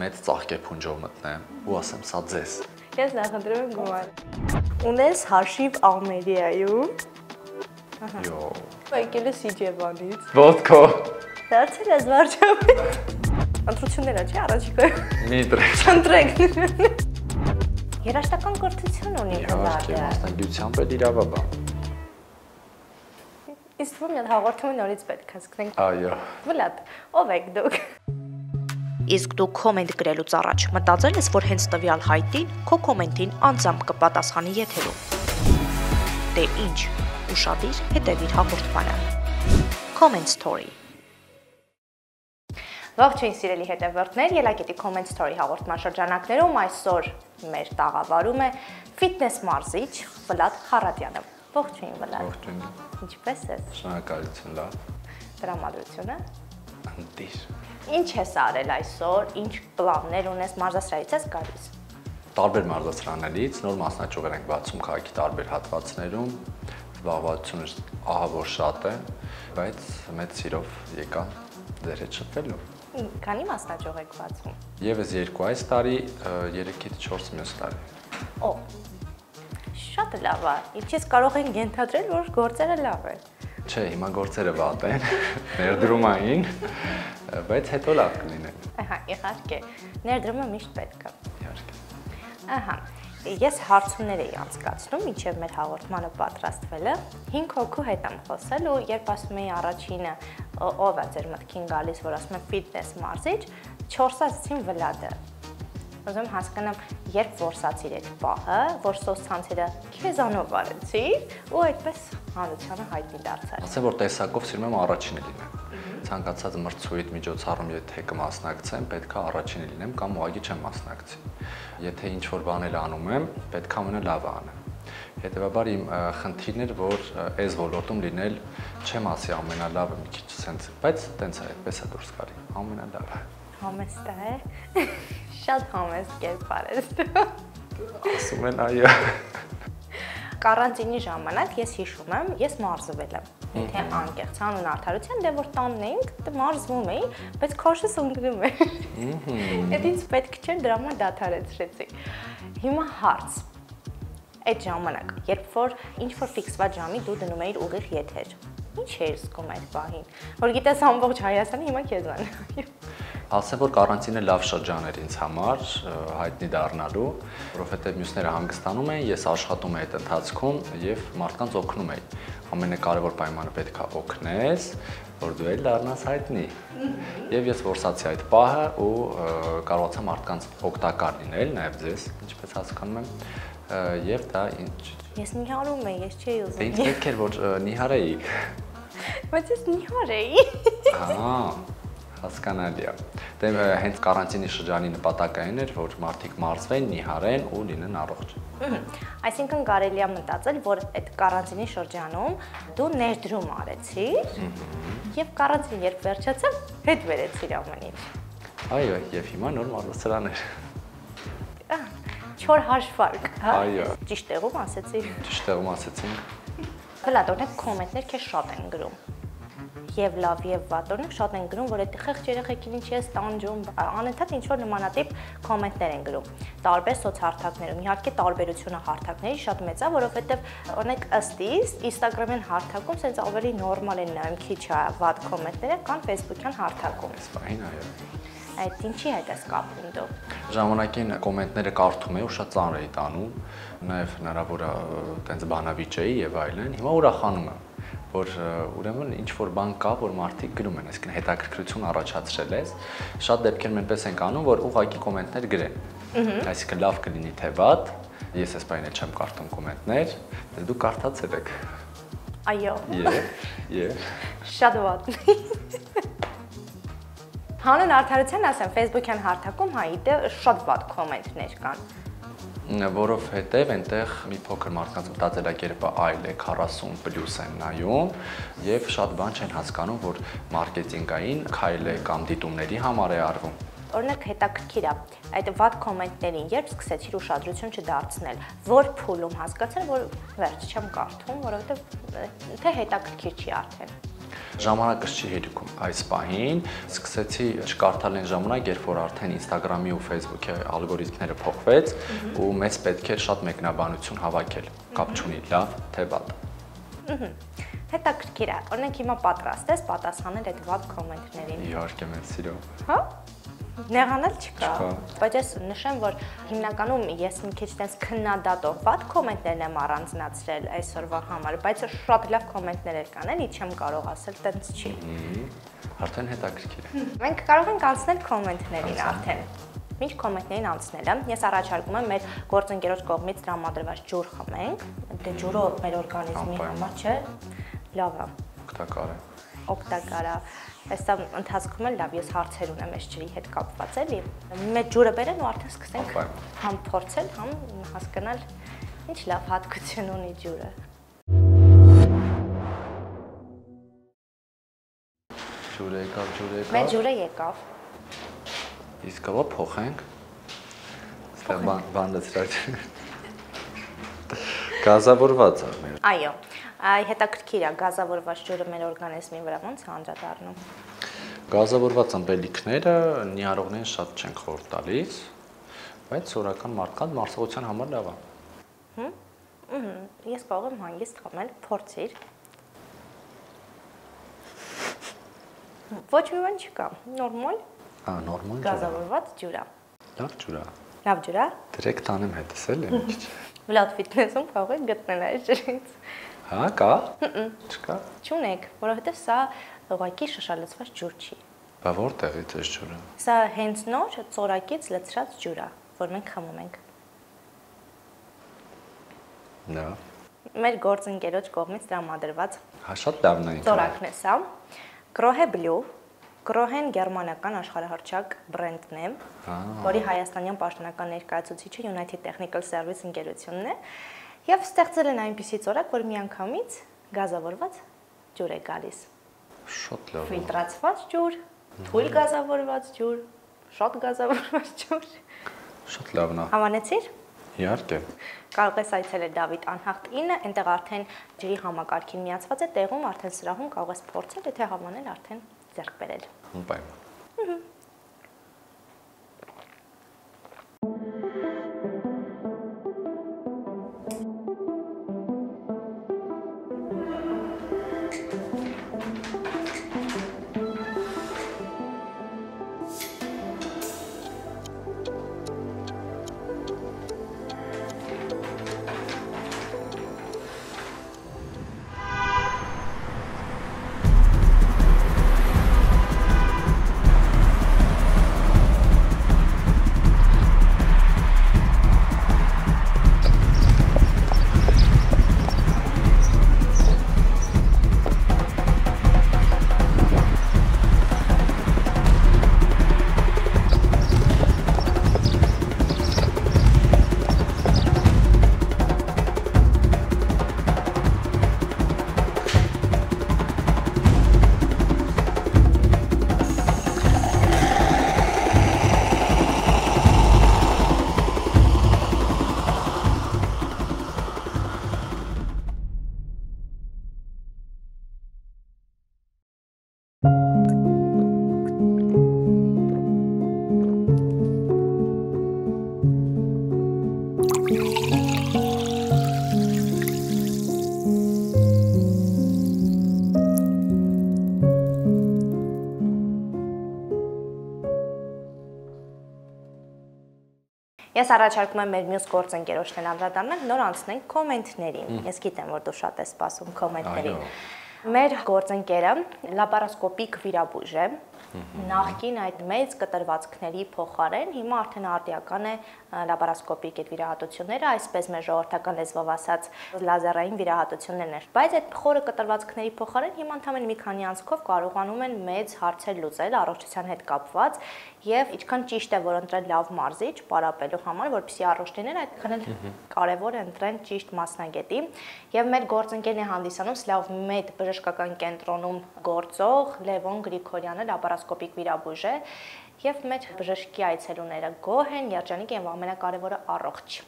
մեծ ծաղկե փունջով մտնեմ ու ասեմ սա ձեզ։ Ես նախընտրում եմ գումար։ Ունես հաշիվ Ամերիայում։ Յո։ Եկել է Սիջևանից։ Ոտքո։ Դարձել ես վարչապետ։ Ընտրությունները չի առաջիկայում։ Մի դրեք։ Ընտրեք։ Երաշտական կրթություն ունի Իհարկե, Վլադը։ մասնագիտությամբ էլ իրավաբան։ Իսկ թվում է հաղորդումը նորից պետք է սկսենք։ Այո։ Վլադ, ով եք դուք։ Իսկ դու կոմենտ գրելուց առաջ մտածել ես, որ հենց տվյալ հայտին քո կոմենտին անձամբ կպատասխանի եթերում։ Դե ինչ, ուշադիր հետևիր հաղորդմանը։ Comment story Ողջույն սիրելի հետևորդներ, Ելակետի Comment Story հաղորդման շրջանակներում այսօր մեր տաղավարում է ֆիթնես մարզիչ Վլադ Խարատյանը։ Ողջույն Վլադ։ Ողջույն։ Ինչպե՞ս ես։ Շնորհակալություն լավ։ Տրամադրությունը։ Ընտիր։ Ինչ ես արել այսօր, ինչ պլաններ ունես մարզասրահից ես գալիս։ Տարբեր մարզասրաններից նոր մասնաճյուղեր ենք բացում քաղաքի տարբեր հատվածներում։ Զբաղվածությունը ահա որ շատ է, բայց մեծ սիրով եկա ձեր հետ շփվելու։ Քանի մասնաճյուղ եք բացում։ Եվս երկու այս տարի, 3-ից 4 մյուս տարի։ Օ։ Շատ լավ է։ Ինչպես կարող են ենթադրել, որ գործերը լավ են։ Չէ, հիմա գործերը վատ են, ներդրումային, բայց հետո լավ կլինեն։ Ահա, իհարկե։ Ներդրումը միշտ պետք է։ Իհարկե։ Ահա։ Ես հարցումներ էի անցկացնում, ինչև մեր հաղորդմանը պատրաստվելը 5 հոգու հետ եմ խոսել ու երբ ասում էի առաջինը ով է ձեր մտքին գալիս, որ ասում եմ ֆիթնես մարզիչ, 4-ը ասեցին Վլադը։ Ուզում հասկանամ, երբ որսացիր այդ պահը, որ սոցցանցերը քեզանով արեցիր ու այդպես հանրությանը հայտնի դարձար։ Ասեմ որ տեսակով սիրում եմ առաջինը լինեմ։ Ցանկացած մրցույթ միջոցառում եթե կմասնակցեմ, պետքա առաջինը լինեմ կամ ուղղակի չեմ մասնակցի։ Եթե ինչ որ բաներ անում եմ, պետքա ամենալավը անեմ։ Հետևաբար իմ խնդիրն էր, որ այս ոլորտում լինել չեմ ասի ամենալավը մի քիչ սենց, բայց տենց է, այդպես է դուրս գալի։ Ամենալավը։ Համեստ է։ Շատ համեստ կերպար ես դու։ Ասում են այո։ Կարանտինի ժամանակ ես հիշում եմ, ես մարզվել եմ։ Եթե անկեղծ հանուն արդարության, դե որ տանն էինք, դե մարզվում էի, բայց քոշս ընկնում էր։ Այդ ինձ պետք չէր դրա համար դադարեցրեցի։ Հիմա հարց։ Այդ ժամանակ, երբ որ ինչ որ ֆիքսված ժամի դու դնում էիր ուղիղ եթեր։ Ինչ էիր զգում այդ պահին։ Որ գիտես ամբողջ Հայաստանը հիմա քեզան։ Ասեմ որ կարանտինը լավ շրջան էր ինձ համար հայտնի դառնալու, որովհետև մյուսները հանգստանում են, ես աշխատում եմ այդ ընթացքում եւ մարդկանց օգնում եմ։ Ամենակարևոր պայմանը պետք է օգնես, որ դու էլ դառնաս հայտնի։ Եվ ես որսացի այդ պահը ու կարողացա մարդկանց օգտակար լինել, նաեւ ձեզ, ինչպես հասկանում եմ, եւ դա ինչ Ես նիհարում եմ, ես չէի Դե ինձ ուզում։ պետք էր որ նիհարեի։ Բայց ես նիհար էի։ Ահա հասկանալի է։ Դե հենց կարանտինի շրջանի նպատակը այն էր, որ մարդիկ մարզվեն, նիհարեն ու լինեն առողջ։ Այսինքն կարելի է մտածել, որ այդ կարանտինի շրջանում դու ներդրում արեցիր եւ կարանտին երբ վերջացավ, հետ վերեցիր ամեն ինչ։ Այո, եւ հիմա նոր մարզասրան էր։ Չոր հաշվարկ, հա։ Այո։ Ճիշտ տեղում ասեցի։ Ճիշտ տեղում ասեցինք։ Հլա, օրինակ կոմենտներ քեզ շատ են գրում։ Եվ լավ, եւ վատ, օրինակ շատ են գրում, որ այդ խեղճ երեխեքին ինչ ես տանջում, անընդհատ ինչ որ նմանատիպ կոմենտներ են գրում։ Տարբեր սոցհարթակներում։ Իհարկե տարբերությունը հարթակների շատ մեծ է, որովհետեւ օրինակ ըստ իս Instagram-յան հարթակում sense ավելի նորմալ են նայում քիչ է վատ կոմենտները կան Facebook-յան հարթակում։ Սպայն այո։ Այդ ինչի հետ ես կապում դու։ Ժամանակին կոմենտները կարդում էի ու շատ ծանր էի տանում, նաև հնարավոր է տենց բանավիճ էի եւ այլն։ Հիմա ուրախանում եմ, որ ուրեմն ինչ որ բան կա, որ մարդիկ գրում են, այսինքն հետաքրքրություն առաջացրել ես։ Շատ դեպքերում այնպես ենք անում, որ ուղակի կոմենտներ գրեն։ Այսինքն լավ կլինի թե վատ, ես այս բանը չեմ կարդում կոմենտներ, դե դու կարդացել եք։ Այո։ Եվ եւ Շատ վատ։ Հանուն արդարության ասեմ, Facebook-յան հարթակում հա իդե շատ վատ կոմենտներ կան։ որովհետև այնտեղ մի փոքր մարդկանց մտածելակերպը այլ է 40 պլյուս են նայում եւ շատ բան չեն հասկանում, որ մարքեթինգային քայլ է կամ դիտումների համար է արվում։ Օրինակ հետաքրքիր է, այդ վատ կոմենտներին երբ սկսեցիր ուշադրություն չդարձնել, որ փուլում հասկացար, որ վերջ չեմ կարդում, որովհետև թե հետաքրքիր չի արդեն։ ժամանակս չի հերիքում այս պահին։ Սկսեցի չկարդալ այն ժամանակ, երբ որ արդեն Instagram-ի ու Facebook-ի ալգորիթմները փոխվեց ու մեզ պետք էր շատ մեկնաբանություն հավաքել։ Կապ չունի լավ թե վատ։ Հետաքրքիր է։ Օրինակ հիմա պատրաստ ես պատասխանել այդ վատ կոմենտներին։ Իհարկե, մեծ սիրո։ Հա։ Նեղանել չկա, բայց ես նշեմ, որ հիմնականում ես մի քիչ տես քննադատող վատ կոմենտներն եմ առանձնացրել այսօրվա համար, բայց շատ լավ կոմենտներ էլ կան, էլի չեմ կարող ասել, տենց չի։ Արդեն հետաքրքիր է։ Մենք կարող ենք անցնել կոմենտներին արդեն։ Ինչ կոմենտներին անցնելը, ես առաջարկում եմ մեր գործընկերոջ կողմից տրամադրված ջուր խմենք։ Դե ջուրը մեր օրգանիզմի համար չէ, լավ է, Օգտակար է։ օգտակար է։ Հեսա ընթացքում էլ լավ, ես հարցեր ունեմ այս ջրի հետ կապված էլի։ Մեր ջուրը բերեն ու արդեն սկսենք համ փորձել, համ հասկանալ ինչ լավ հատկություն ունի ջուրը։ Ջուրը եկավ, ջուրը Մեր եկավ։ ջուրը եկավ։ Իսկ կողո փոխենք։ Ստեղ բան բան դրած։ Գազավորված է մեր։ Այո։ Այ հետաքրքիր է գազավորված ջուրը մեր օրգանիզմի վրա ոնց է անդրադառնում։ Գազավորված ըմպելիքները նիարողներին շատ չեն խորտ տալիս, բայց սորական մարդկանց մարսողության համար լավ է։ Ահա, ես կարող եմ հանգիստ խմել, փորձիր։ Ոչ մի բան չկա, նորմալ Ա, նորմալ գազավորված ջուր է։ Լավ ջուր է։ Լավ ջուր է։ Դրեք տանեմ հետս էլի մի քիչ։ Վլադ ֆիթնեսում կարող եք գտնել այս ջրից։ Հա, կա։ Չկա։ Չունեք, որովհետև սա ուղղակի շշալցված ջուր չի։ Բա որտեղից է ջուրը։ Սա հենց նոր ծորակից լցրած ջուր է, որ մենք խմում ենք։ Լավ։ Մեր գործընկերոջ կողմից տրամադրված Հա շատ լավն է ծորակն է սա։ Grohe Blue Grohen գերմանական աշխարհահռչակ բրենդն է, որի հայաստանյան պաշտոնական ներկայացուցիչը United Technical Service ընկերությունն է, եւ ստեղծել են այնպիսի ծորակ, որ միանգամից գազավորված ջուր է գալիս։ Շատ լավ։ Ֆիլտրացված ջուր, թույլ գազավորված ջուր, շատ գազավորված ջուր։ Շատ լավն է։ Համանեցիր։ Իհարկե։ Կարող ես այցելել Դավիթ Անհախտ 9, այնտեղ արդեն ջրի համակարգին միացված է, տեղում արդեն սրահում կարող ես փորձել, եթե հավանել արդեն ձեռք բերել։ Անպայման։ Ես առաջարկում եմ մեր մյուս գործընկերոջն էլ անդրադառնալ, նոր անցնենք կոմենտներին։ Ես գիտեմ, որ դու շատ ես սպասում կոմենտներին։ Մեր գործընկերը լապարասկոպիկ վիրաբույժ է, Նախկին այդ մեծ կտրվածքների փոխարեն հիմա արդեն արդիական է լաբորասկոպիկ այդ վիրահատությունները, այսպես մեր ժողովրդական լեզվով ասած լազերային վիրահատություններն են։ Բայց այդ խորը կտրվածքների փոխարեն հիմա ընդհանրեն մի քանի անցքով կարողանում են մեծ հարցեր լուծել առողջության հետ կապված եւ ինչքան ճիշտ է որ ընտրել լավ մարզիչ պարապելու համար, որպեսզի առողջները այդքան էլ կարեւոր է ընտրեն ճիշտ մասնագետի եւ մեր գործընկերն է հանդիսանում Սլավ Մեդ բժշկական կենտրոնում գործող Լևոն Գրիգորյանը լաբորասկոպիկ վիրաբույժ է եւ մեր բժշկի այցելուները գոհ են, երջանիկ են, ամենակարևորը առողջ։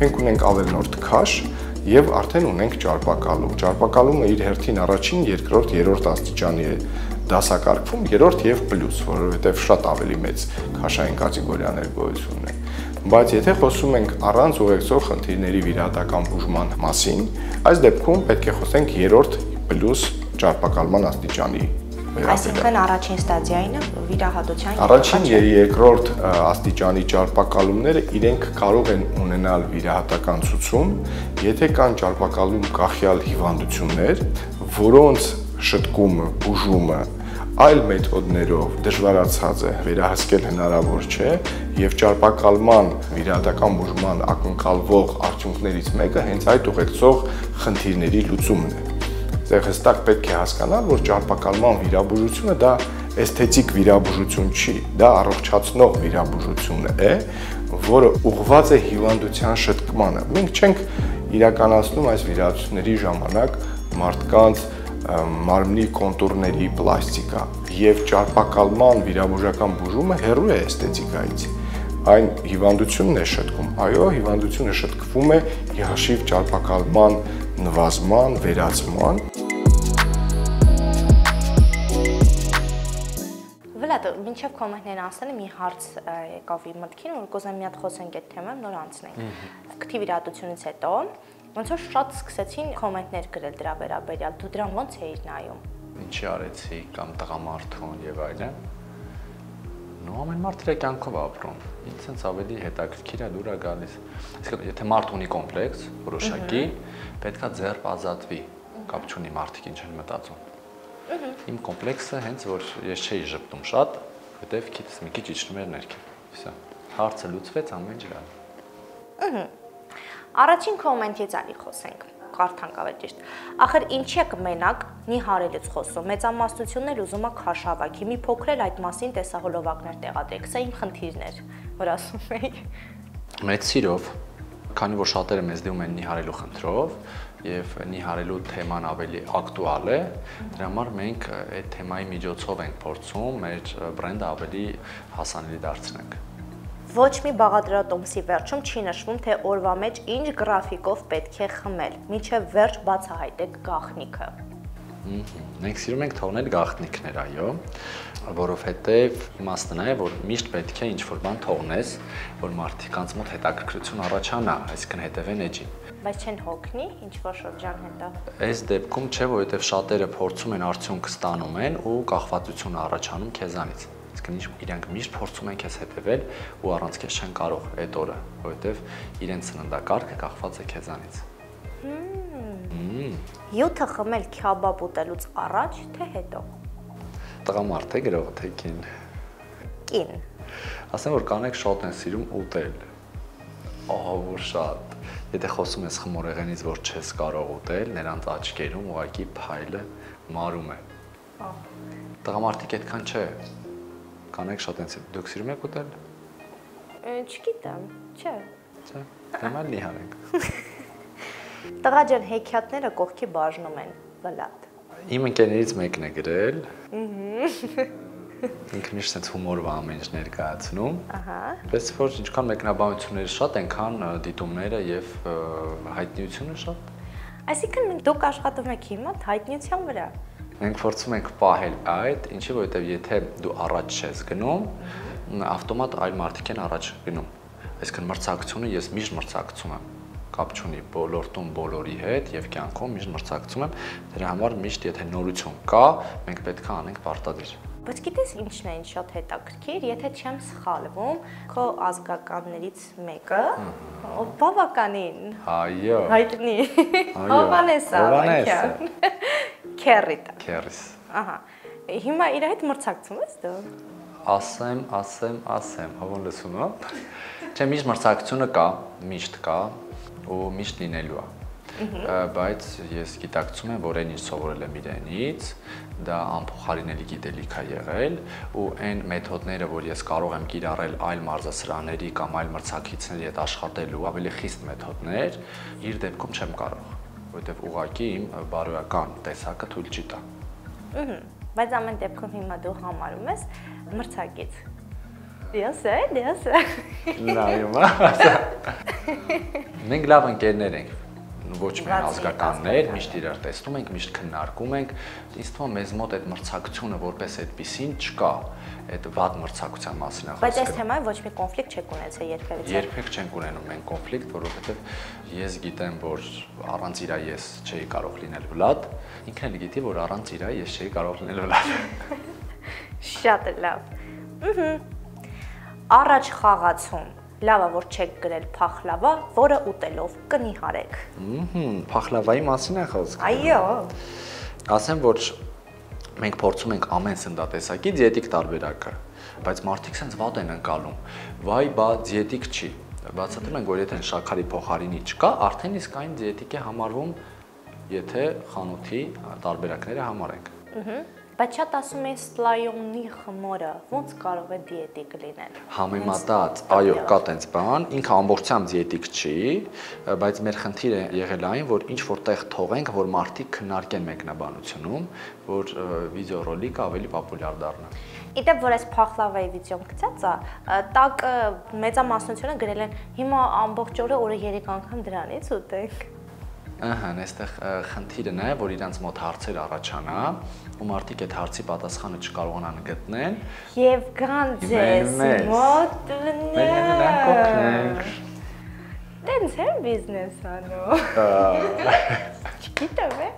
Մենք ունենք ավելնորդ քաշ եւ արդեն ունենք ճարպակալում։ Ճարպակալումը իր հերթին առաջին, երկրորդ, երրորդ աստիճանի է դասակարգվում, երրորդ եւ պլյուս, որովհետեւ շատ ավելի մեծ քաշային կատեգորիաներ գոյություն ունեն։ Բայց եթե խոսում ենք առանց ուղեկցող խնդիրների վիրահատական բուժման մասին, այս դեպքում պետք է խոսենք երրորդ պլյուս ճարպակալման աստիճանի Այսինքն առաջին ստադիային վիրահատության Առաջին եւ երկրորդ աստիճանի ճարպակալումները իրենք կարող են ունենալ վիրահատական ցուցում, եթե կան ճարպակալում կախյալ հիվանդություններ, որոնց շտկումը, բուժումը այլ մեթոդներով դժվարացած է վերահսկել հնարավոր չէ եւ ճարպակալման վիրահատական բուժման ակնկալվող արդյունքներից մեկը հենց այդ ուղեկցող խնդիրների լուծումն է Դեռ հստակ պետք է հասկանալ, որ ճարպակալման վիրաբուժությունը դա էսթետիկ վիրաբուժություն չի, դա առողջացնող վիրաբուժություն է, որը ուղղված է հիվանդության շտկմանը։ Մենք չենք իրականացնում այս վիրահատությունների ժամանակ մարդկանց մարմնի կոնտուրների պլաստիկա եւ ճարպակալման վիրաբուժական բուժումը հեռու է էսթետիկայից այն հիվանդությունն է շտկում։ Այո, հիվանդությունը շտկվում է հաշիվ ճարպակալման նվազման, վերացման Վլադ, մինչև կոմենտներն ասելը մի հարց եկավ իմ մտքին, որ կուզեմ մի հատ խոսենք այդ թեման, նոր անցնենք։ Քթի վիրահատությունից հետո ոնց որ շատ սկսեցին կոմենտներ գրել դրա վերաբերյալ։ Դու դրան ոնց էիր նայում։ Ինչի արեցի կամ տղամարդուն եւ այլն։ Նո ամեն մարդ իր կյանքով ապրում։ Ինձ sense ավելի հետաքրքիր է դուրա գալիս։ Իսկ եթե մարդ ունի կոմպլեքս, որոշակի, պետքա ձեռ ազատվի։ Կապ չունի մարդիկ ինչ են մտածում։ Իմ կոմպլեքսը հենց որ ես չէի ճպտում շատ, որտեվ քիթս մի քիչ իջնում էր ներքև։ Վсё։ Հարցը լուծվեց, ամեն ինչ լավ։ Ահա։ Առաջին կոմենտից ալի խոսենք կարդանք ավելի ճիշտ։ Ախր ինչի եք մենակ նիհարելից խոսում։ Մեծամասնությունն էլ ուզում է քաշավակի։ Մի փոքր էլ այդ մասին տեսահոլովակներ տեղադրեք։ Սա իմ խնդիրն էր, որ ասում էի։ Մեծ սիրով, քանի որ շատերը մեզ դիմում են նիհարելու խնդրով, եւ նիհարելու թեման ավելի ակտուալ է, դրա համար մենք այդ թեմայի միջոցով ենք փորձում մեր բրենդը ավելի հասանելի դարձնել։ Ոչ մի բաղադրատոմսի վերջում չի նշվում, թե օրվա մեջ ինչ գրաֆիկով պետք է խմել, միջև վերջ բացահայտեք գաղտնիքը։ Մենք սիրում ենք թողնել գաղտնիքներ, այո, որովհետև իմաստը նա է, որ միշտ պետք է ինչ-որ բան թողնես, որ մարդկանց մոտ հետաքրքրություն առաջանա, այսինքն հետևեն էջին բայց չեն հոգնի ինչ որ շրջան հետո։ Այս դեպքում չէ, որովհետև շատերը փորձում են արդյունք ստանում են ու կախվածություն առաջանում քեզանից։ Իսկ իրանք միշտ փորձում են քեզ հետևել ու առանց քեզ չեն կարող այդ օրը, որովհետև իրենց սննդակարգը կախված է քեզանից։ Յութը խմել քյաբաբ ուտելուց առաջ թե հետո։ Տղամարդ է գրողը թե կին։ Կին։ Ասեմ որ կանեք շատ են սիրում ուտել։ Ահա որ շատ Եթե խոսում ես խմորեղենից, որ չես կարող ուտել, նրանց աչքերում ուղակի փայլը մարում է։ Տղամարդիկ այդքան չէ։ Կանեք շատ են դուք սիրում եք ուտել։ Չգիտեմ, չէ։ Չէ։ Դեմալ նիհարենք։ Տղա ջան, հեքիաթները կողքի բաժնում են, վլատ։ Իմ ընկերներից մեկն է գրել։ Ահա ինքը միշտ sense հումորով ամեն ինչ ներկայացնում։ Ահա։ Պես որ ինչքան մեկնաբանությունները շատ, այնքան դիտումները եւ հայտնիությունը շատ։ Այսինքն դուք աշխատում եք հիմա հայտնիության վրա։ Մենք փորձում ենք պահել այդ, ինչի որովհետեւ եթե դու առաջ չես գնում, ավտոմատ այլ մարդիկ են առաջ գնում։ Այսինքն մրցակցությունը ես միշտ մրցակցում եմ կապ չունի բոլորտում բոլորի հետ եւ կյանքում միշտ մրցակցում եմ դրա համար միշտ եթե նորություն կա մենք պետք է անենք պարտադիր Բայց գիտես ինչն է ինչ շատ հետաքրքիր, եթե չեմ սխալվում, քո ազգականներից մեկը բավականին Այո։ Հայտնի։ Հովանեսա։ Հովանեսը։ Քերրիտը։ Քերրիս։ Ահա։ Հիմա իր հետ մրցակցում ես դու։ Ասեմ, ասեմ, ասեմ, հավոն լսում եմ։ Չէ, միշտ մրցակցությունը կա, միշտ կա ու միշտ լինելու է բայց ես գիտակցում եմ, որ այն ինչ սովորել եմ իրենից, դա անփոխարինելի գիտելիք է եղել ու այն մեթոդները, որ ես կարող եմ կիրառել այլ մարզասրաների կամ այլ մրցակիցների հետ աշխատելու ավելի խիստ մեթոդներ, իր դեպքում չեմ կարող, որովհետև ուղակի իմ բարոյական տեսակը թույլ չի տա։ Ուհ, բայց ամեն դեպքում հիմա դու համարում ես մրցակից։ Դիաս է, դիաս է։ Նայում, հա։ Մենք լավ ընկերներ ենք ոչ միայն ազգականներ, ազգական։ միշտ իրար տեսնում ենք, միշտ քննարկում ենք։ Ինձ թվում է մեզ մոտ այդ մրցակցությունը որպես այդպեսին չկա։ Այդ վատ մրցակցության մասին է Բայց այս խոսքը։ թեմայով ոչ մի կոնֆլիկտ չեք ունեցել երբևիցե։ Երբեք չենք ունենում մենք կոնֆլիկտ, որովհետև ես գիտեմ, որ առանց իրա ես չէի կարող լինել Վլադ, ինքն էլ գիտի, որ առանց իրա ես չէի կարող լինել Վլադ։ Շատ լավ։ Ահա։ Առաջ խաղացում։ Լավա որ չեք գրել փախլավա, որը ուտելով կնիհարեք։ Ահա, փախլավայի մասին է խոսքը։ Այո։ Ասեմ, որ մենք փորձում ենք ամեն սննդատեսակի դիետիկ տարբերակը, բայց մարդիկ sense վատ են անցալում։ Վայ, բա դիետիկ չի։ Բացատրում ենք, որ եթե շաքարի փոխարինի չկա, արդեն իսկ այն դիետիկ է համարվում, եթե խանութի տարբերակները համարենք։ Բայց շատ ասում են սլայոնի խմորը ոնց կարող է դիետիկ լինել։ Համեմատած, այո, կա տենց բան, ինքը ամբողջությամբ դիետիկ չի, բայց մեր խնդիրը եղել այն, որ ինչ որտեղ թողենք, որ մարդիկ քննարկեն մեկնաբանությունում, որ ը, վիդեոռոլիկը ավելի պոպուլյար դառնա։ Իդեպ որ այս փախլավայի վիդեոն գցած է, տակ մեծամասնությունը գրել են հիմա ամբողջ օրը օրը 3 անգամ դրանից ուտենք։ Ահա, այստեղ խնդիրը նա է, որ իրանց մոտ հարցեր առաջանա, ու մարդիկ այդ հարցի պատասխանը չկարողանան գտնել։ Եվ կան ձեզ մոտ օգնենք։ Տենց է բիզնես անում։ Չգիտեմ է։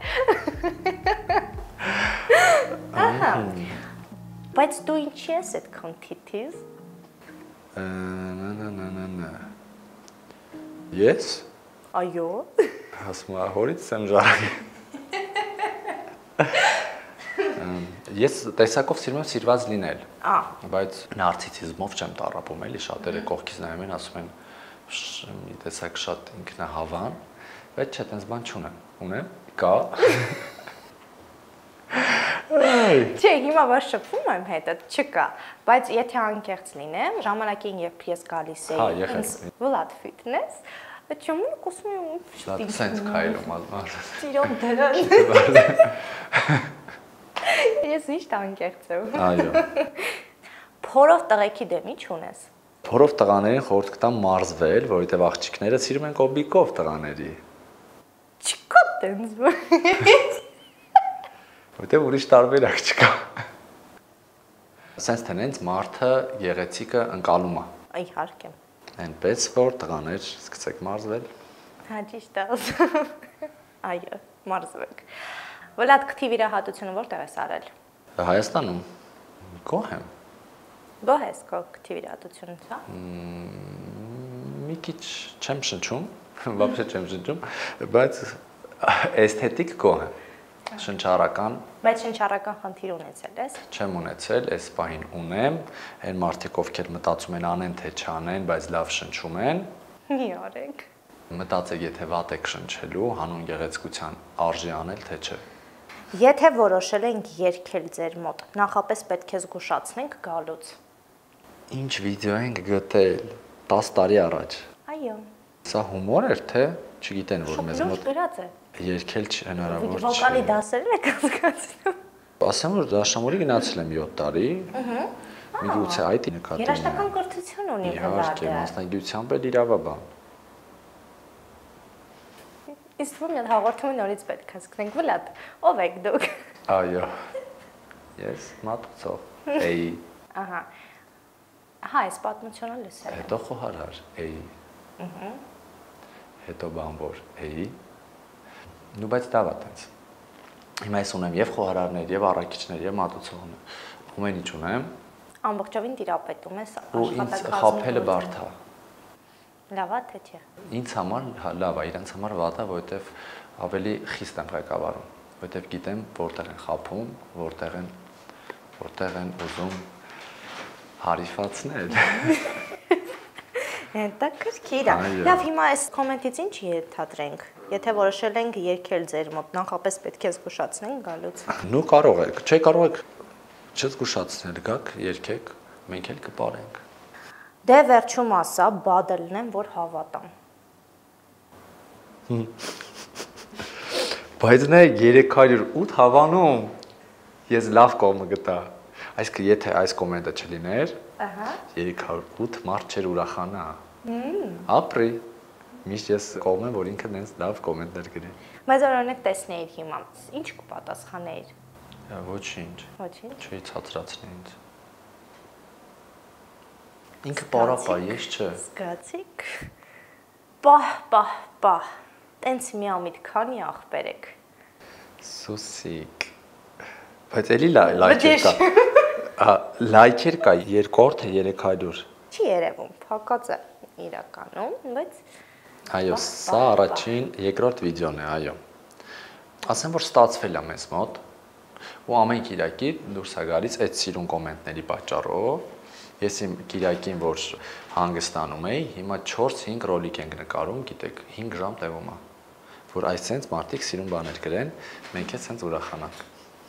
Ահա։ Բայց դու ինչի ես այդքան թիթիզ։ Նա նա նա նա նա։ Ես Այո։ ասում եմ, հորից եմ ժառանգ։ Ըմ, Ես տեսակով սիրում եմ սիրված լինել, Ա, բայց նարցիսիզմով չեմ տարապում, էլի շատերը կողքից նայում են, ասում են «Շ- մի տեսակ շատ ինքնահավան, բայց չէ, տենց բան չունեմ։ Ունեմ, կա։ Չէ, հիմա որ շփվում եմ հետը, չկա, բայց եթե անկեղծ լինեմ, ժամանակին երբ ես գալիս Հա, էի ինձ Vlad Fitness, չեմ կուսում եմ Դա սենց քայլում ալմա։ Տիրոն դրան։ Ես միշտ անկեղծ եմ։ Այո։ Փորով տղեկի դեմի չունես։ Փորով տղաներին խորհուրդ կտամ մարզվել, որովհետև աղջիկները սիրում են կոբիկով տղաների, Չկա տենց որովհետև ուրիշ տարբերակ չկա։ Սենց տենենց մարդը գեղեցիկը ընկալում է։ Իհարկե այնպես որ տղաներ սկսեք մարզվել։ Հա ճիշտ ասում։ Այո, մարզվեք։ Վլադկթի վիրահատությունը որտեղ ես արել։ Հայաստանում։ Գոհեմ։ Գոհ ես քո կթի վիրահատությունը, հա։ Մի քիչ չեմ շնչում, բաբշե չեմ շնչում, բայց էսթետիկ գոհ եմ։ Շնչառական Բայց շնչառական խնդիր ունեցել ես։ չեմ ունեցել, այս պահին ունեմ, այն մարդիկ ովքեր մտածում են անեն թե չանեն, բայց լավ շնչում են, Մի արեք։ մտածեք եթե վատ եք շնչելու, հանուն գեղեցկության արժի անել թե չէ։ Եթե որոշել ենք երկել ձեր մոտ, նախապես պետք է զգուշացնենք գալուց։ Ինչ վիդեո ենք գտել 10 տարի առաջ։ Այո։ Սա հումոր էր թե չգիտեն որ մեզ մոտ գրած է։ երկել չհնարավոր Վոկալի չէ։ դասերն եք հասկացնում։ Ասեմ որ դաշնամուրի գնացել եմ 7 տարի։ Ահա։ Միգուցե այդ նկատի։ Երաշտական կրթություն ունի Իհարկե, մասնագիտությամբ էլ իրավաբան։ Իսկ ո՞ւմ է հաղորդումը նորից պետք է սկսենք Վլադ։ Ո՞վ եք դուք։ Այո։ Ես մատուցող։ Էի, Ահա։ Հա, այս պատմությունը լսել հետո խոհարար։ Էի։ Ահա։ Հետո բանվոր։ Էի։ Նու բայց դա վա տենց։ Հիմա ես ունեմ եւ խոհարարներ, եւ առաքիչներ, եւ մատուցողներ։ Ամեն ինչ ունեմ Ամբողջովին տիրապետում ես ու ինձ խափելը բարդ է։ Լավա թե չէ։ Ինձ համար հա, լավ է, իրենց համար վատ է, որովհետև ավելի խիստ եմ ղեկավարում, որովհետև գիտեմ որտեղ են խափում, որտեղ են որտեղ են ուզում հարիֆացնել։ Դա քրքիր է։ Լավ, հիմա այս կոմենտից ինչ ենթադրենք։ Եթե որոշել ենք երկել ձեր մոտ, նախապես պետք է զգուշացնենք գալուց։ Նու կարող եք, չէ կարող եք չզգուշացնել, գաք, երկեք, մենք էլ կպարենք։ Դե վերջում ասա, բադելն եմ, որ հավատամ։ Բայց նա 308 հավանում ես լավ կողմը գտա։ Այսինքն եթե այս կոմենտը չլիներ, Ահա։ 308 մարդ չէր ուրախանա։ Ապրի։ Միշտ ես կողմ եմ, որ ինքը նենց լավ կոմենտներ գրի։ Բայց օրինակ տեսնեիր հիմա, ինչ կպատասխանեիր։ Ոչինչ։ Ոչինչ։ Չի ցածրացնի ինձ։ Ինքը պարապա, ես չէ։ Զգացիք։ Պահ, պահ, պահ։ Տենց միամիտ քանի ախպեր եք։ Սուսիկ։ Բայց էլի լայքեր կա։ Ահա, լայքեր կա 200 թե 300։ Չի երևում, փակած է իրականում, բայց Այո, սա առաջին, երկրորդ վիդեոն է, այո։ Ասեմ որ ստացվել է մեզ մոտ ու ամեն Կիրակի դուրս է գալիս այդ սիրուն կոմենտների պատճառով։ Ես իմ Կիրակին, որ հանգստանում էի, հիմա 4-5 ռոլիկ ենք նկարում, գիտեք, 5 ժամ տևում է որ այսենց մարդիկ սիրուն բաներ գրեն, մենք էլ ցենց ուրախանանք։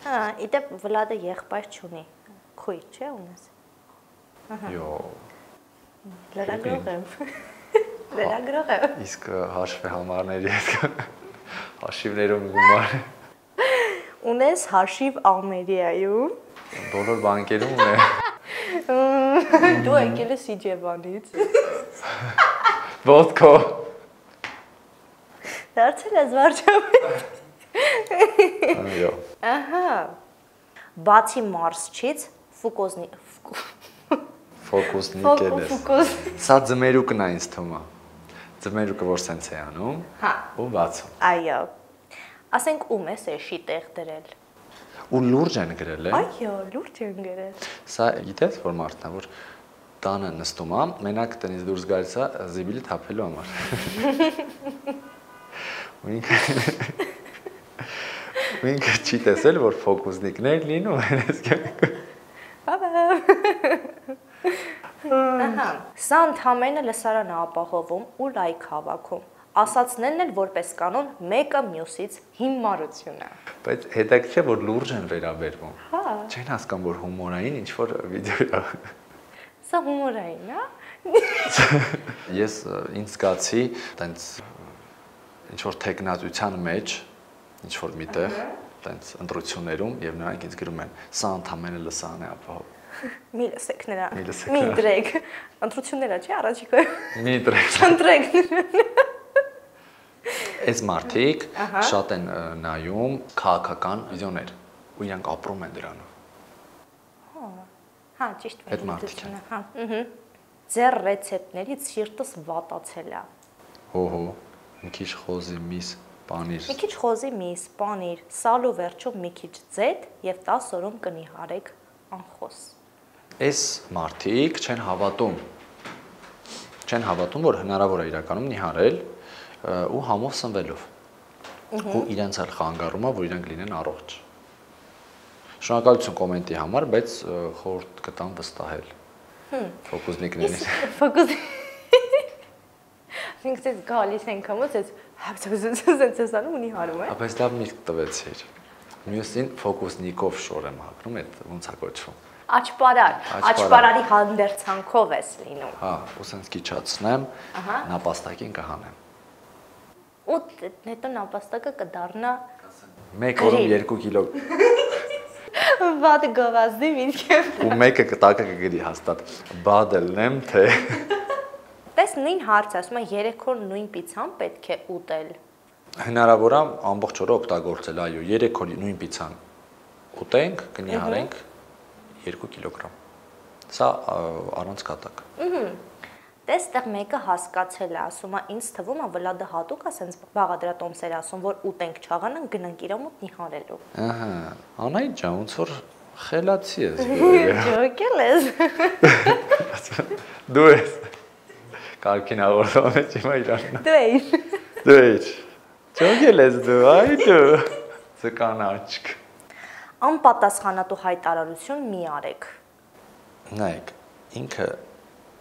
հա, իդեպ Վլադը եղբայր չունի։ Քույր, չէ՞ ունես։ Յո, Լրագրող եմ։ Լրագրող եմ։ իսկ հաշվի համարների հետ հաշիվներում գումար Ունես հաշիվ Ամերիայում։ բոլոր բանկերում է Դու եկել ես Իջևանից։ ոտքո Դարձել ես վարչապետ։ այո Ահա։ Բացի Մարսչից Ֆուկոզնի ֆոկուսնիկել Ֆուկոզ։ սա ձմերուկն է ինձ թվում է ձմերուկը որ սենց է անում Հա, ու բացում այո։ Ասենք ում ես էշի տեղ դրել։ ու լուրջ են գրել է Այո, լուրջ են գրել։ սա գիտես որ մարդն է որ տանը նստում է մենակ տնից դուրս գալիս է զիբիլի թափելու համար ու ինքը ու ինքը չի տեսել որ ֆոկուսնիկներ լինում են այս կյանքում Ահա։ Սա ընդհանրապես լսարան է ապահովում ու լայք հավաքում։ Ասացնելն էլ որպես կանոն մեկը մյուսից հիմարություն է։ բայց հետաքրքիր է որ լուրջ են վերաբերվում Հա, չեն հասկանում որ հումորային ինչ որ վիդեո է սա հումորային է։ Ես ը, ինձ զգացի տենց ինչ որ տեխնազության մեջ ինչ որ միտեղ տենց ընտրություններում եւ նրանք ինձ գրում են սա ընդամենը լսան է ապահով Մի լսեք նրա։ Մի լսեք Մի դրեք։ Ընտրությունները չի առաջիկայում։ մի դրեք. Ընտրեք։ այս մարդիկ Ահա։ շատ են նայում քաղաքական վիդեոներ ու իրանք ապրում են դրանով Հա, ճիշտ է։ Այդ մարդիկ են։ Հա, ըհը։ Ձեր ռեցեպտներից սիրտս վատացել է։ հոհո մի քիչ խոզի միս պանիր Մի քիչ խոզի միս, պանիր, սալու վերջում մի քիչ ձետ եւ 10 օրում կնիհարեք անխոս։ այս մարդիկ չեն հավատում չեն հավատում որ հնարավոր է իրականում նիհարել ու համով սնվելով ու իրենց էլ խանգարում է որ իրանք լինեն առողջ Շնորհակալություն կոմենտի համար, բայց խորհուրդ կտամ վստահել։ Ֆոկուսնիկներին։ Ֆոկուս Ինքս ես գալիս ենք համոց ես հապսուսուսս ես անում ունի հարում է։ Բայց լավ միտք տվեցիր։ Մյուսին ֆոկուսնիկով շոր եմ հագնում, այդ ոնց է կոչվում։ Աչպարար, Աչպարար։ աչպարարի հանդերձանքով ես լինում։ Հա, ու սենց քիչացնեմ, նապաստակին կհանեմ։ Ու հետո նապաստակը կդառնա 1 օրում Գրիլ։ 2 կիլո վատ գովազդի միտքև։ ու մեկը կտակը կգրի հաստատ։ Բադելնեմ թե Տես նույն հարցը, ասում 3 օր նույն պիցան պետք է ուտել։ հնարավոր է ամբողջ օրը օգտագործել, այո, 3 օր նույն պիցան ուտենք, կնիհարենք 2 կիլոգրամ։ Սա առանց կատակ։ Տես տեղ մեկը հասկացել է, ասում է, ինձ թվում է Վլադը հատուկ է սենց բաղադրատոմսեր ասում, որ ուտենք չաղանան, գնանք իր մոտ նիհարելու։ Ահա, Անայ ջան, ոնց որ խելացի ես։ Ջոկել ես։ Դու ես։ Կարքին հաղորդում մեջ հիմա իրան։ Դու ես։ Դու ես։ Ճոգել ես դու, այ դու։ Ծկանաչք։ Անպատասխանատու հայտարարություն մի արեք։ Նայեք, ինքը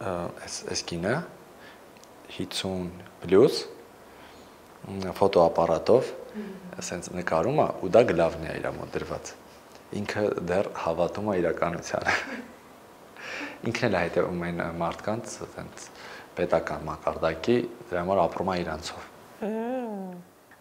այս այս կինը 50 պլյուս ֆոտոապարատով ասենց նկարում է ու դա գլավն է իր մոտ դրված։ Ինքը դեռ հավատում է իրականությանը։ Ինքն էլ է հետևում այն մարդկանց ասենց պետական մակարդակի դրա համար ապրում է իրանցով։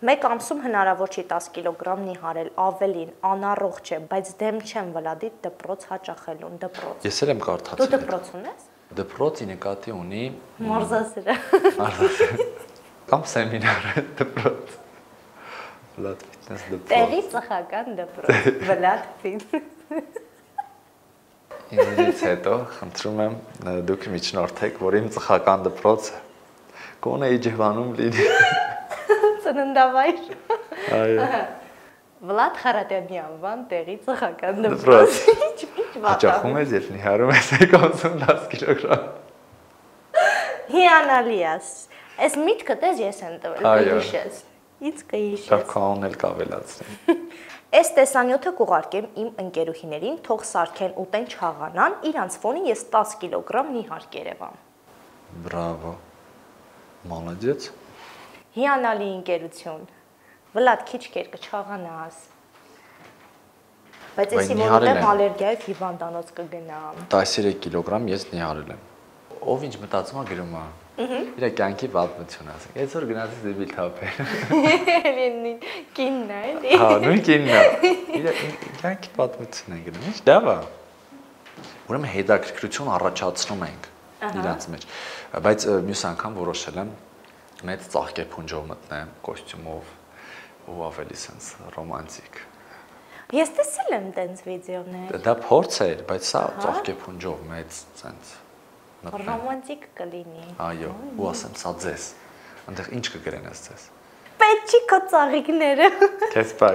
Մեկ ամսում հնարավոր չի 10 կիլոգրամ նիհարել, ավելին, անառողջ է, բայց դեմ չեմ վլադի դպրոց հաճախելուն, դպրոց։ Ես էլ եմ Դու կարդացել։ այդ։ դպրոց ունես։ Դպրոցի նկատի ունի Մարզասերը։ կամ սեմինար դպրոց։ Վլադ ֆիթնես դպրոց։ Տեղի ծխական դպրոց։ Վլադ ֆիթնես։ Ինձից հետո խնդրում եմ դուք միջնորդեք, որ իմ ծխական դպրոցը կոնե Իջևանում լինի։ Ծննդավայր։ Այո։ Վլադ Խարատյանյան վան տեղի ծխական Դպրոց։ դպրոց։ Ինչ Հաճախում ես, երբ նիհարում ես 50 կիլոգրամ։ Հիանալի ես։ Այս միտքը դες ես եմ տվել, Այո։ կհիշես։ Ինչ Դա կհիշես։ կանոնել կավելացնի։ Այս տեսանյութը կուղարկեմ իմ ընկերուհիներին, թող սարքեն ուտեն չաղանան, իրանց ֆոնին ես 10 կիլոգրամ նիհար կերևամ։ Բրավո։ Մալադեց։ Հիանալի ընկերություն։ Վլադ քիչ կեր կչաղանաս։ Բայց եսի որ նիհարել ունեմ եմ։ ալերգիայով հիվանդանոց կգնամ։ 13 կիլոգրամ ես նիհարել եմ։ Ով ինչ մտածում է գրում է։ Իր կյանքի պատմություն ասենք։ Այսօր գնացի դեպի թափեր։ Էլի կինն է, էլի։ Հա, նույն կինն է։ Իր կյանքի պատմություն են գրում։ Ինչ լավ է։ Ուրեմն հետաքրքրություն առաջացնում ենք իրանց մեջ։ Բայց մյուս անգամ որոշել եմ մեծ ծաղկե փունջով մտնեմ կոստյումով ու ավելի sense ռոմանտիկ։ Ես տեսել եմ տենց վիդեոներ։ Դա փորձ էր, բայց սա ծաղկե փունջով մեծ sense մտնեմ։ Ռոմանտիկ կլինի։ Այո, ու ասեմ սա ձեզ։ Այնտեղ ինչ կգրեն ես ձեզ։ Պետք չի քո ծաղիկները։ Քեզ բայ։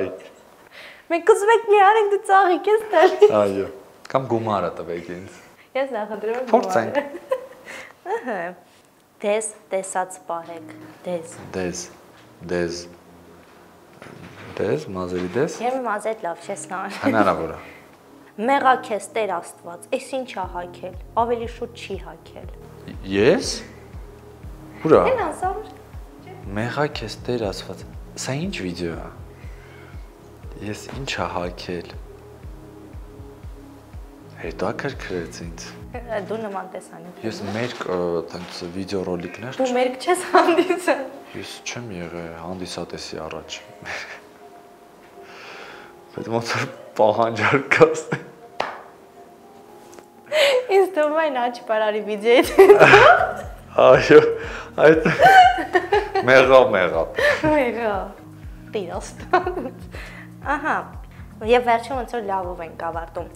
Մենք ուզում ենք մի արենք դու ծաղիկ ես տալի։ Այո։ Կամ գումարը տվեք ինձ։ Ես նախընտրում եմ։ Փորձենք։ Ահա։ Դես տեսած պարեք։ Դես։ Դեզ, դեզ, դեզ, մազերի դեզ։ Եմ մազետ լավ չես նար։ Հնարավոր է։ Մեղաքես Տեր Աստված, էս ինչ ա հակել։ Ավելի շուտ չի հակել։ Ես։ Ուրա։ Էն ասամ։ Մեղա քեզ Տեր ասված։ Սա ինչ վիդեո է։ Ես ինչ ա հակել։ Հետո քրքրեց ինձ։ Դու նման տեսանյութ։ Ես մերկ տենց վիդեո ռոլիկներ Դու մերկ չես հանդիսել։ Ես չեմ եղել հանդիսատեսի առաջ։ Բայց ոնց որ պահանջարկած։ Ինձ թվում է նա չպարարի վիդեոյի։ Այո, այդ մեղա մեղա։ Մեղա։ Տիրաստան։ Ահա։ Եվ վերջում ոնց որ լավով ենք ավարտում։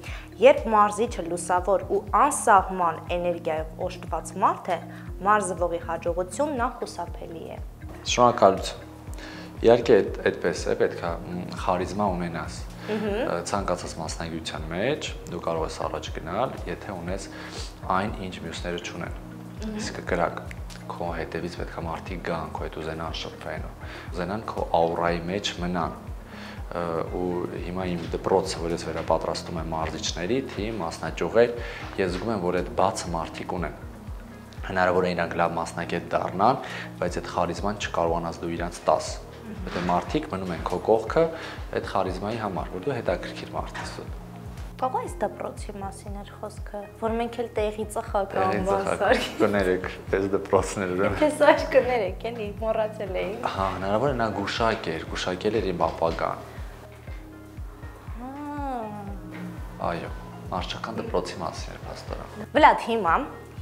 Երբ մարզիչը լուսավոր ու անսահման էներգիայով օժտված մարդ է, մարզվողի հաջողությունն նա խուսափելի է։ Շնորհակալություն։ Իհարկե այդ այդպես է, պետքա մ, խարիզմա ունենաս։ Ցանկացած մասնագիտության մեջ դու կարող ես առաջ գնալ, եթե ունես այն, ինչ մյուսները չունեն։ Իսկ գրակ քո հետևից պետքա մարդիկ գան, քո հետ ուզենան շփվեն, ուզենան քո աուրայի մեջ մնան ու հիմա իմ դպրոցը, որ ես վերապատրաստում եմ մարզիչների թիմ, մասնաճյուղեր, ես զգում եմ, որ այդ բացը մարդիկ ունեն հնարավոր է իրանք լավ մասնակետ դառնան, բայց այդ խարիզման չկարողանաս դու իրանց տաս։ Եթե մարդիկ մնում են քո կողքը այդ խարիզմայի համար, որ դու հետաքրքիր մարդ ես։ Բաղա այս դպրոցի մասին էր խոսքը, որ մենք էլ տեղի ծխական բասար։ կներեք, այս դպրոցներ ուրեմն։ Քեզ այս կներեք, էլի մոռացել էի։ Հա, հնարավոր է նա գուշակ էր, գուշակել էր իմ ապագան։ Այո, արշական դպրոցի մասին էր փաստորեն։ Վլադ հիմա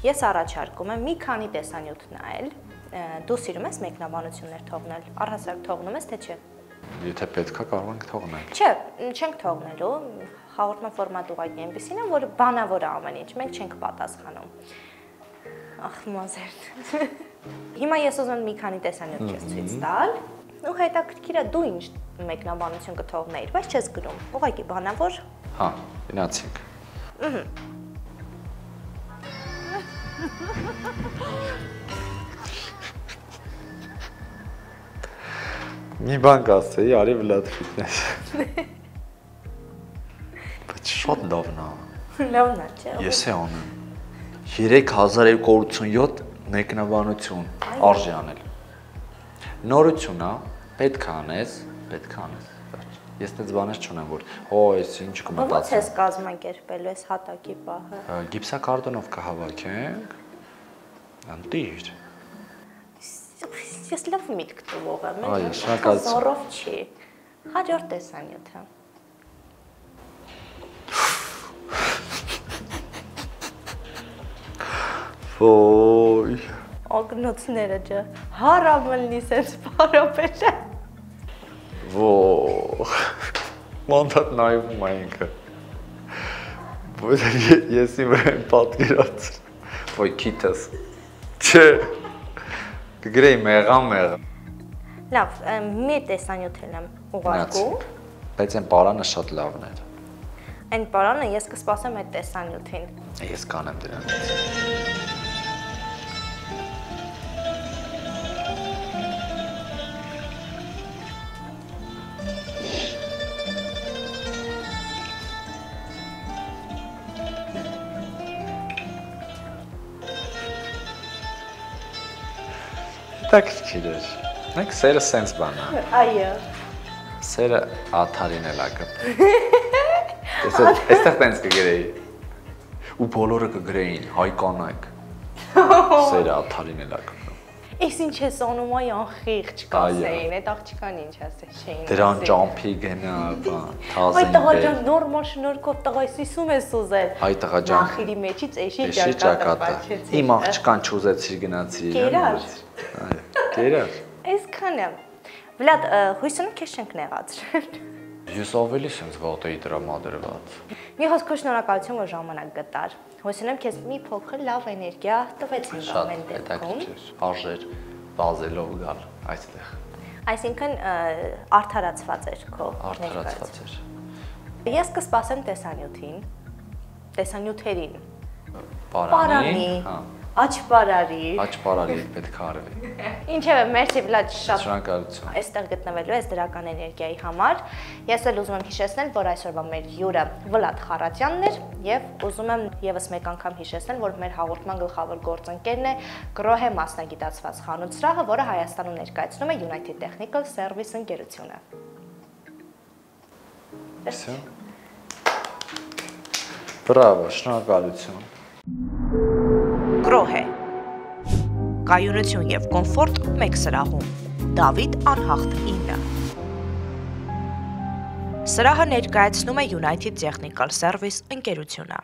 ես առաջարկում եմ մի քանի տեսանյութ նայել։ Դու սիրում ես մեկնաբանություններ թողնել։ Առհասարակ թողնում ես թե չէ։ Եթե պետքա կարող ենք թողնել։ Չէ, չենք թողնելու։ Հաղորդման ֆորմատը ուղղակի այնպեսին է, որ բանավոր է ամեն ինչ, մենք չենք պատասխանում։ Ախ, մազեր։ Հիմա ես ուզում եմ մի քանի տեսանյութ քեզ ցույց տալ։ Ու հետաքրքիր է դու ինչ մեկնաբանություն կթողնեիր, բայց չես գրում։ Ուղղակի բանավոր Հա, գնացինք։ Մի բան կասեի, արի վլադ ֆիթնես։ Բայց շատ լավն է։ լավն է, չէ՞։ Ես է անում 3287 մեկնաբանություն արժի անել։ Նորություն է, պետք է անես, պետք է անես։ Ես դες բաներ չունեմ, որ օ, ես ինչ Ո՞նց կմտածեմ։ ես կազմակերպելու այս հատակի պահը։ Գիպսակարտոնով կհավաքենք։ Անտիր։ Ես լավ միտք տվող եմ։ Այո, շնորհակալություն։ Զորով չի։ Հաջորդ տեսանյութը։ Ոյ։ Ագնոցները ջը Հարամլնի sense բարոբելը։ Ո Ոնտատ նայում ա ինքը։ Ոչ ես իմ վրան պատկերած։ Ոյ քիթս։ Չէ։ Կգրեի մեղա մեղա։ Լավ, մի տեսանյութ եմ ուղարկում։ Բայց այն պարանը շատ լավն էր։ Այն պարանը ես կսպասեմ այդ տեսանյութին։ Ես կանեմ դրանից։ Հետաքրքիր էր։ Մենք սերը սենց բան է։ Այո։ Սերը աթարին էլ ա գպ։ Տեսա, այստեղ տենց կգրեի։ Ու բոլորը կգրեին հայ կանայք։ Սերը աթարին էլ ա գպ։ Էս ինչ ես անում այ անխիղ չկասեին, այդ աղջկան ինչ ասել չէին։ Դրան ճամփի գնա, բան, թազին։ տղա ջան, նորմալ շնորհքով տղա իսում ես ուզել։ Այ տղա ջան։ Նախիրի մեջից էշի ճակատը Իմ աղջկան չուզեցիր գնացիր։ Կերար։ Այո, կերար։ Այսքանը։ Վլադ, հույս ունեմ քեզ չենք նեղացրել։ Ես ավելի sense ոտեի տրամադրված։ Մի խոսքով շնորհակալություն, որ ժամանակ գտար։ Հույս ունեմ քեզ մի փոքր լավ էներգիա տվեց ինձ Շատ ամեն դեպքում։ հետաքրքիր։ Արժեր բազելով գալ այստեղ։ Այսինքն արդարացված էր քո Արդարացված էր։ Ես կսպասեմ տեսանյութին, տեսանյութերին, Պարանի, պարանի, հա, աչպարարի։ աչպարարի պետք է արվի։ Ինչևէ, մերսի Վլադ շատ Շնորհակալություն։ այստեղ գտնվելու ես դրական էներգիայի համար։ Ես էլ ուզում եմ հիշեցնել, որ այսօրվա մեր հյուրը Վլադ Խարատյանն էր եւ ուզում եմ եւս մեկ անգամ հիշեցնել, որ մեր հաղորդման գլխավոր գործընկերն է Grohe մասնագիտացված խանութ սրահը, որը Հայաստանում ներկայացնում է United Technical Service ընկերությունը։ Всё։ Բրավո, շնորհակալություն։ Գրոհ է։ Կայունություն եւ կոմֆորտ մեկ սրահում։ Դավիթ անհախտ 9։ Սրահը ներկայացնում է United Technical Service ընկերությունը։